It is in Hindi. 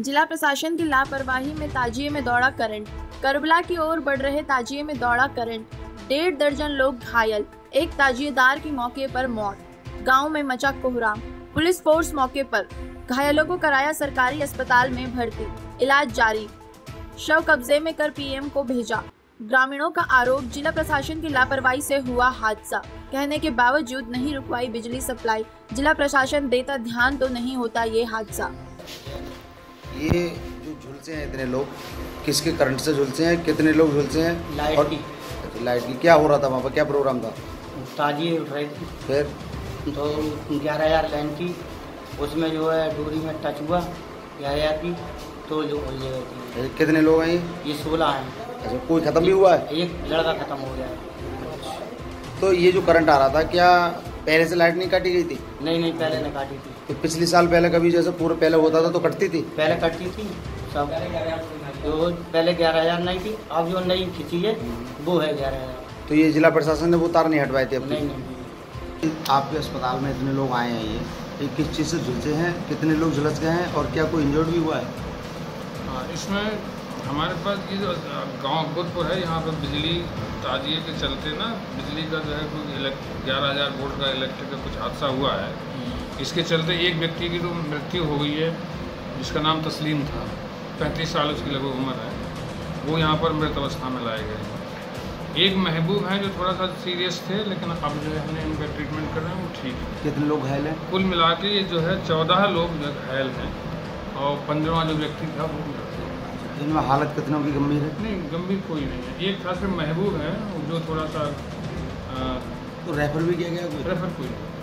जिला प्रशासन की लापरवाही में ताजिए में दौड़ा करंट। करबला की ओर बढ़ रहे ताजिए में दौड़ा करंट। डेढ़ दर्जन लोग घायल, एक ताजिएदार की मौके पर मौत। गाँव में मचा कोहराम, पुलिस फोर्स मौके पर। घायलों को कराया सरकारी अस्पताल में भर्ती, इलाज जारी। शव कब्जे में कर पीएम को भेजा। ग्रामीणों का आरोप, जिला प्रशासन की लापरवाही से हुआ हादसा। कहने के बावजूद नहीं रुकवाई बिजली सप्लाई। जिला प्रशासन देता ध्यान तो नहीं होता ये हादसा। ये जो झुलसे हैं इतने लोग किसके करंट से झुलसे हैं कितने लोग झुलसे हैं? लाइट और की। अच्छा, लाइट की। क्या हो रहा था वहाँ पर? क्या प्रोग्राम था? ताजी उठ रही थी। फिर? तो ग्यारह हज़ार लाइन की। उसमें जो है डोरी में टच हुआ ग्यारह हज़ार की। तो जो उलझ गई कितने लोग हैं ये? ये सोलह हैं। अच्छा कोई ख़त्म भी हुआ है? एक लड़का ख़त्म हो गया। है तो ये जो करंट आ रहा था क्या पहले से लाइट नहीं काटी गई थी? नहीं नहीं पहले ने काटी थी। तो पिछले साल पहले कभी जैसे पूरे पहले होता था तो कटती थी? पहले कटती थी सब। जो पहले ग्यारह हज़ार नहीं थी अब जो नई खींची है वो है ग्यारह हज़ार। तो ये जिला प्रशासन ने वो तार नहीं हटवाए थे अपनी नहीं नहीं आपके अस्पताल में इतने लोग आए हैं ये ये किस चीज़ से झुलसे हैं कितने लोग झुलस गए हैं और क्या कोई इंजर्ड भी हुआ है? हाँ, इसमें हमारे पास ये जो गाँव बुधपुर है यहाँ पर बिजली ताजिए के चलते ना बिजली का जो है कोई ग्यारह हज़ार वोल्ट का इलेक्ट्रिक का कुछ हादसा हुआ है। इसके चलते एक व्यक्ति की तो मृत्यु हो गई है जिसका नाम तस्लीम था पैंतीस साल उसकी लगभग उम्र है वो यहाँ पर मृत अवस्था में लाए गए एक महबूब हैं जो थोड़ा सा सीरियस थे लेकिन अब जो है हमने इनका ट्रीटमेंट कर रहे हैं वो ठीक है। कितने लोग घायल हैं? कुल मिला के ये जो है चौदह लोग जो घायल हैं और पंद्रहवा जो व्यक्ति था वो हो हालत कितनों की गंभीर है? नहीं गंभीर कोई नहीं है। एक खास महबूब है जो थोड़ा सा आ, तो रेफर भी किया गया? रेफर कोई नहीं।